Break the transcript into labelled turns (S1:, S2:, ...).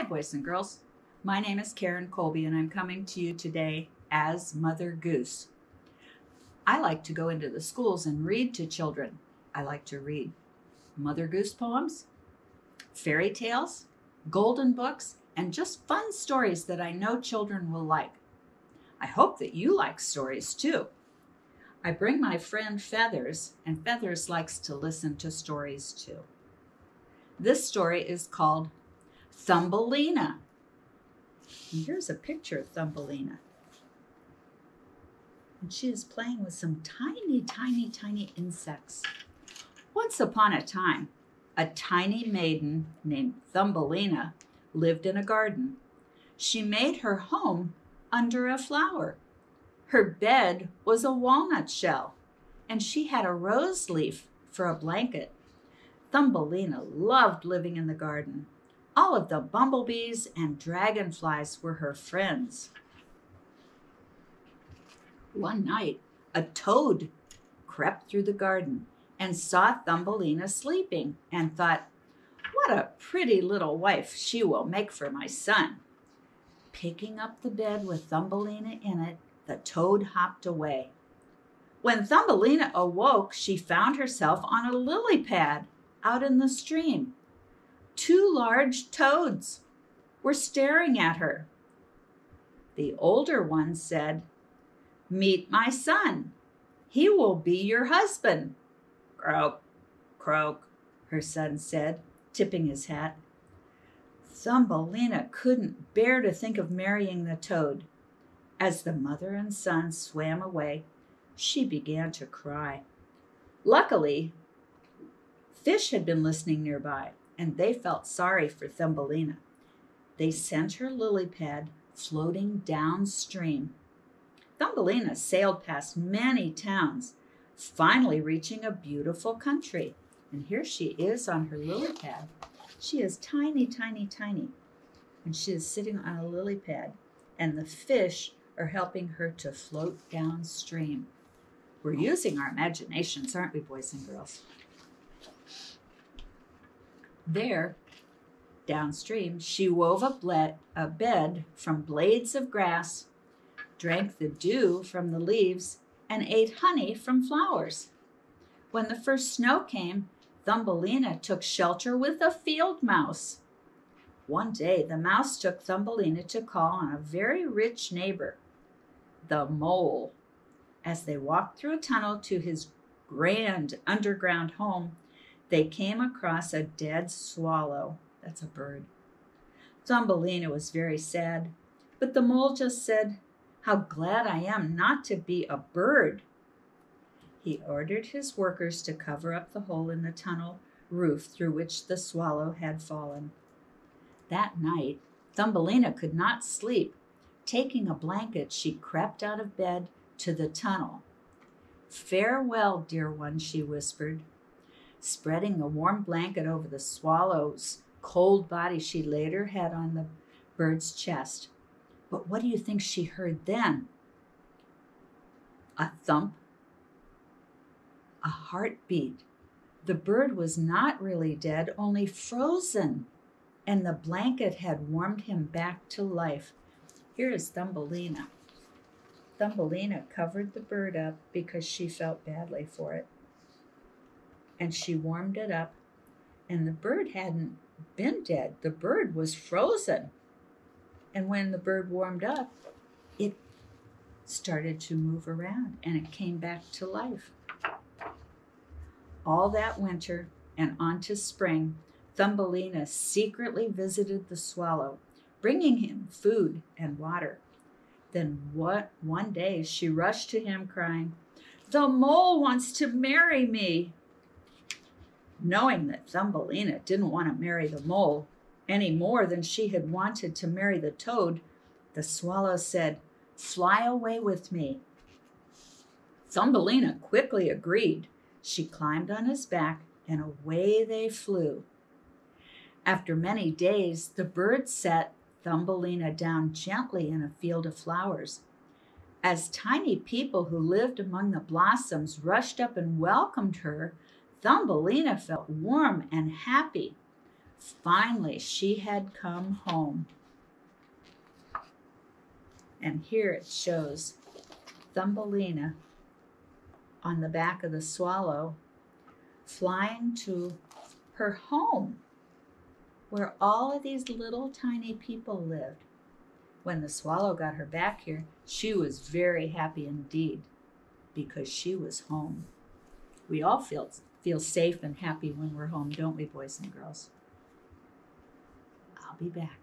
S1: Hi, boys and girls. My name is Karen Kolbe, and I'm coming to you today as Mother Goose. I like to go into the schools and read to children. I like to read Mother Goose poems, fairy tales, golden books, and just fun stories that I know children will like. I hope that you like stories too. I bring my friend Feathers, and Feathers likes to listen to stories too. This story is called Thumbelina. And here's a picture of Thumbelina. And she is playing with some tiny, tiny, tiny insects. Once upon a time, a tiny maiden named Thumbelina lived in a garden. She made her home under a flower. Her bed was a walnut shell, and she had a rose leaf for a blanket. Thumbelina loved living in the garden. All of the bumblebees and dragonflies were her friends. One night, a toad crept through the garden and saw Thumbelina sleeping and thought, What a pretty little wife she will make for my son. Picking up the bed with Thumbelina in it, the toad hopped away. When Thumbelina awoke, she found herself on a lily pad out in the stream. Two large toads were staring at her. The older one said, Meet my son. He will be your husband. Croak, croak, her son said, tipping his hat. Thumbelina couldn't bear to think of marrying the toad. As the mother and son swam away, she began to cry. Luckily, fish had been listening nearby, and they felt sorry for Thumbelina. They sent her lily pad floating downstream. Thumbelina sailed past many towns, finally reaching a beautiful country. And here she is on her lily pad she is tiny, tiny, tiny. And she is sitting on a lily pad, and the fish are helping her to float downstream. We're using our imaginations, aren't we, boys and girls? There, downstream, she wove a, ble- a bed from blades of grass, drank the dew from the leaves, and ate honey from flowers. When the first snow came, Thumbelina took shelter with a field mouse. One day, the mouse took Thumbelina to call on a very rich neighbor, the mole. As they walked through a tunnel to his grand underground home, they came across a dead swallow. That's a bird. Thumbelina was very sad, but the mole just said, How glad I am not to be a bird. He ordered his workers to cover up the hole in the tunnel roof through which the swallow had fallen. That night, Thumbelina could not sleep. Taking a blanket, she crept out of bed to the tunnel. Farewell, dear one, she whispered. Spreading the warm blanket over the swallow's cold body, she laid her head on the bird's chest. But what do you think she heard then? A thump a heartbeat. The bird was not really dead, only frozen, and the blanket had warmed him back to life. Here is Thumbelina. Thumbelina covered the bird up because she felt badly for it. And she warmed it up, and the bird hadn't been dead. The bird was frozen. And when the bird warmed up, it started to move around and it came back to life. All that winter and on to spring, Thumbelina secretly visited the swallow, bringing him food and water. Then what one day she rushed to him crying, "The mole wants to marry me." Knowing that Thumbelina didn't want to marry the mole any more than she had wanted to marry the toad, the swallow said, "Fly away with me." Thumbelina quickly agreed she climbed on his back, and away they flew. After many days, the bird set Thumbelina down gently in a field of flowers. As tiny people who lived among the blossoms rushed up and welcomed her, Thumbelina felt warm and happy. Finally, she had come home. And here it shows Thumbelina on the back of the swallow flying to her home where all of these little tiny people lived. When the swallow got her back here, she was very happy indeed because she was home. We all feel feel safe and happy when we're home, don't we, boys and girls? I'll be back.